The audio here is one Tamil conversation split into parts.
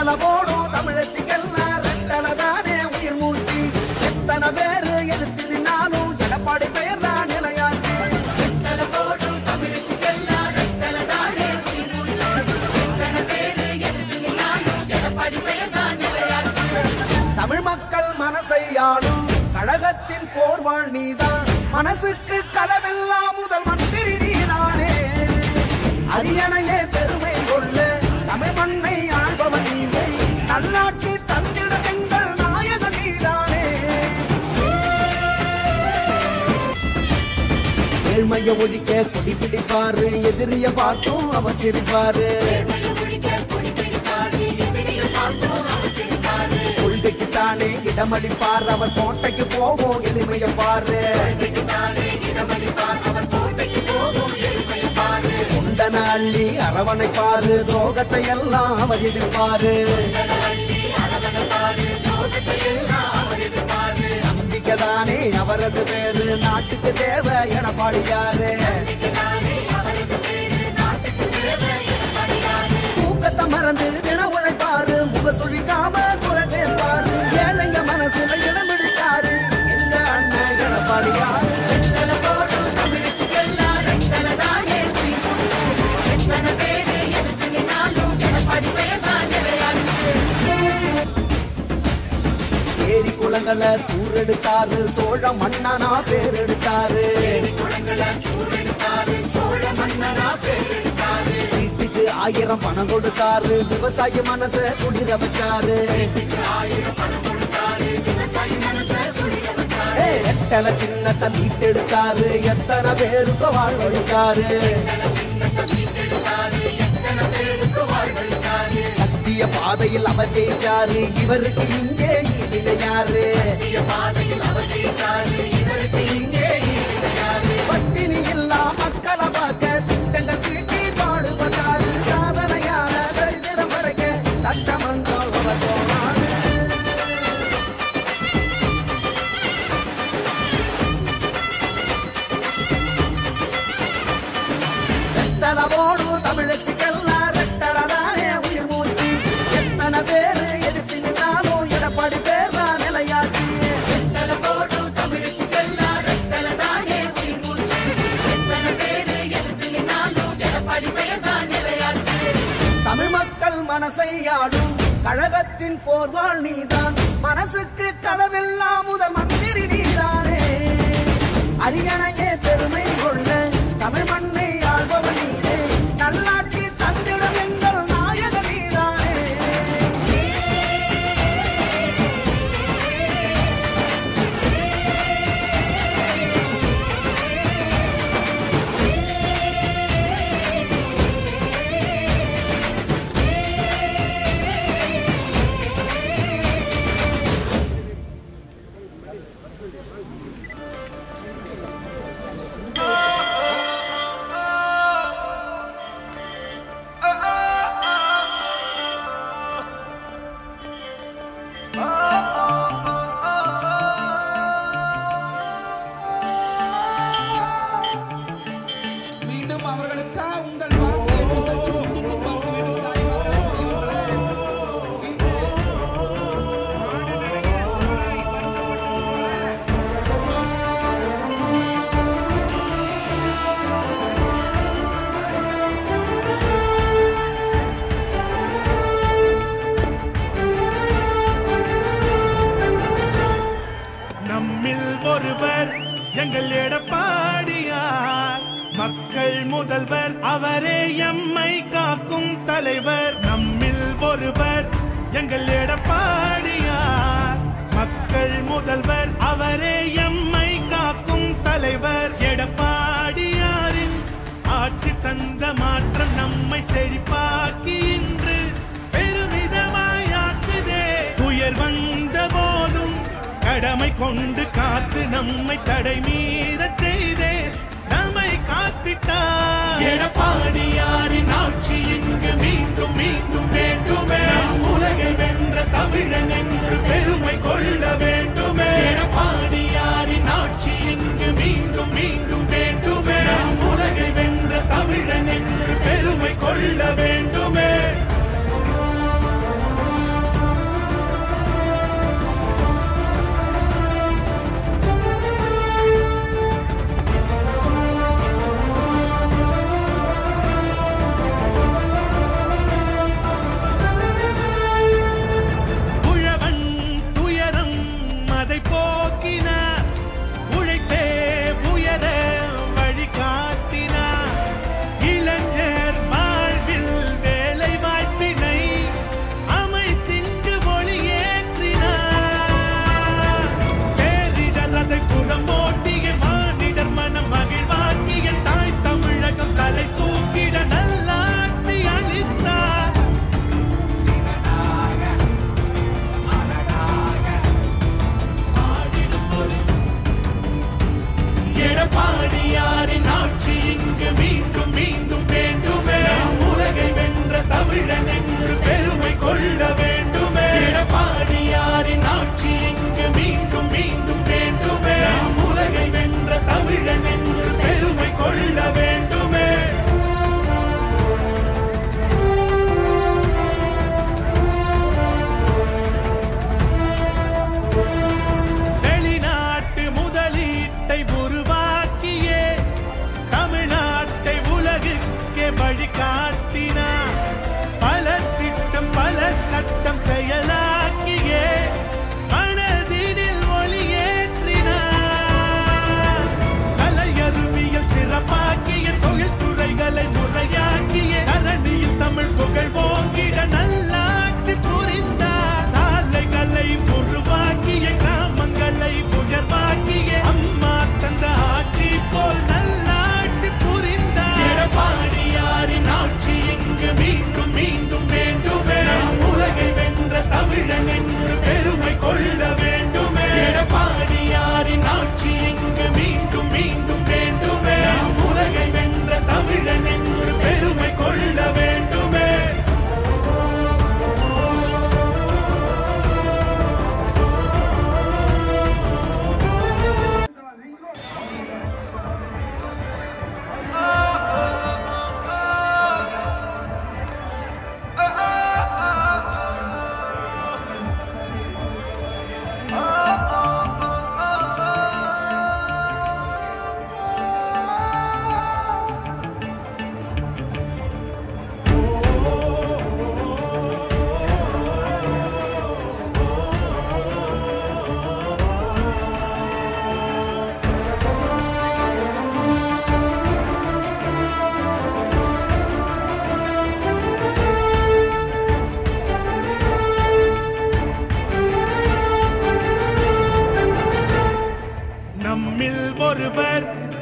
வெத்தல போடும் தமிழச்சிக்கெல்லாம் ரெட்டல தானே உயிர் மூச்சு. எத்தனை பேரு எதிர்த்து நின்னாலும் எடப்பாடி பெயர் தான் நிலையாச்சு. தமிழ் மக்கள் மனசை ஆளும் கழகத்தின் போர்வாள் நீதான். மனசுக்கு கதவெல்லாம் முதல் மந்திரி நீதானே. அரியணையே ஏழ்மைய ஒழிக்க கொடி பிடிப்பாரு எதிரிய பார்த்தும் அவர் சிரிப்பாரு. கொள்கைக்கு தானே இடமளிப்பார் அவர் கோட்டைக்கு போவோம் எளிமைய பாரு. குண்டன அள்ளி அரவணைப்பாரு துரோகத்தை எல்லாம் அவர் எதிர்ப்பாரு. அவரது பேரு நாட்டுக்கு தேவை எடப்பாடியாரு தூக்கத்தை மறந்து தின உழைப்பாரு முக சுழிக்காம குறை கேட்பாரு. ஏழைங்க மனசுல இடம் பிடிக்காரு. எங்க அண்ணன் எடப்பாடியாரு ஏரி குளங்களை எடுத்தாரு சோழ மன்னனா பேர் எடுத்தாரு வீட்டுக்கு ஆயிரம் பணம் கொடுத்தாரு. விவசாய மனச குளிர வச்சாரு. எட்டல சின்னத்தை மீட்டெடுத்தாரு. எத்தனை பேருக்கு வாழ்வழிச்சாரு சத்திய பாதையில் அவர் ஜெயிச்சாரு இவருக்கு இங்கே இணையாரு பட்டினி இல்லா மக்களை பார்க்க மனசை ஆடும் கழகத்தின் போர்வாள் நீதான். மனசுக்கு கதவெல்லாம் முதல் மந்திரி நீதானே. அரியணையே பெருமை கொள்ள தமிழ் மண் எங்கள் எடப்பாடியார். மக்கள் முதல்வர் அவரே எம்மை காக்கும் தலைவர். நம்மில் ஒருவர் எங்கள் எடப்பாடியார். மக்கள் முதல்வர் அவரே எம்மை காக்கும் தலைவர். எடப்பாடி நம்மை தடை மீற செய்தே நம்மை காத்திட்டார் எடப்பாடியாரின் ஆட்சி இங்கு மீண்டும் மீண்டும் வேண்டுமே. உலகை வென்ற தமிழனை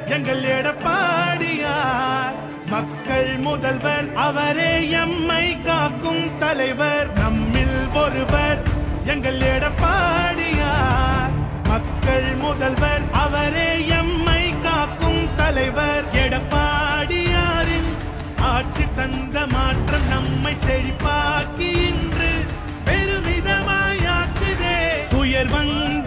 எங்கள் எடப்பாடியார். மக்கள் முதல்வர் அவரே எம்மை காக்கும் தலைவர். நம்மில் ஒருவர் எங்கள் எடப்பாடியார். மக்கள் முதல்வர் அவரே எம்மை காக்கும் தலைவர். எடப்பாடியாரின் ஆட்சி தந்த மாற்றம் நம்மை செழிப்பாக்கி இன்று பெருமிதமாயாக்குதே உயர்வங்க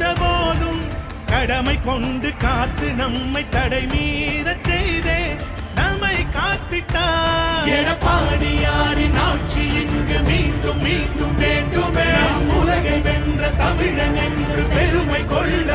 கடமை கொண்டு காத்து நம்மை தடை மீற செய்தே. நம்மை காத்திட்டார். எடப்பாடியாரின் ஆட்சி இங்கு மீண்டும் மீண்டும் வேண்டுமே. உலகை வென்ற தமிழன் என்று பெருமை கொள்ள